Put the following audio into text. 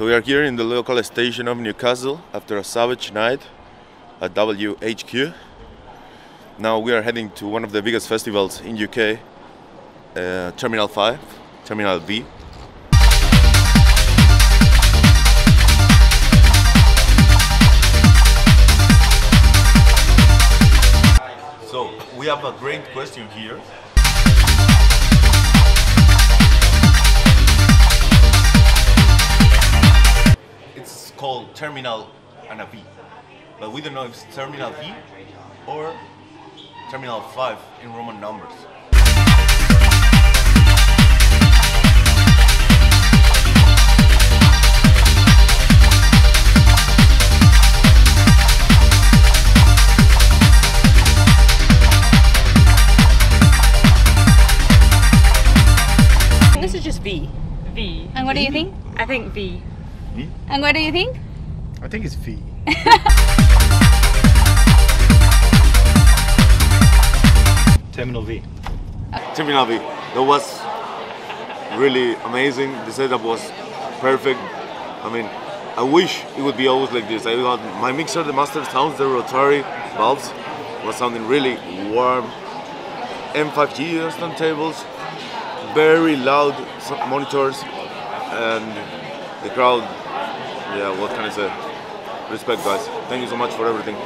So we are here in the local station of Newcastle after a savage night at WHQ. Now we are heading to one of the biggest festivals in UK, uh, Terminal 5, Terminal V. So we have a great question here. Called Terminal and a V, but we don't know if it's Terminal V or Terminal 5 in Roman numbers. This is just V. V. And what do you think? I think V. And what do you think? I think it's V. Terminal V. Terminal V. That was really amazing. The setup was perfect. I mean, I wish it would be always like this. I got my mixer, the master sounds, the rotary valves was sounding really warm. M5G turntables, very loud monitors, and the crowd. Yeah, what can I say? Respect, guys. Thank you so much for everything.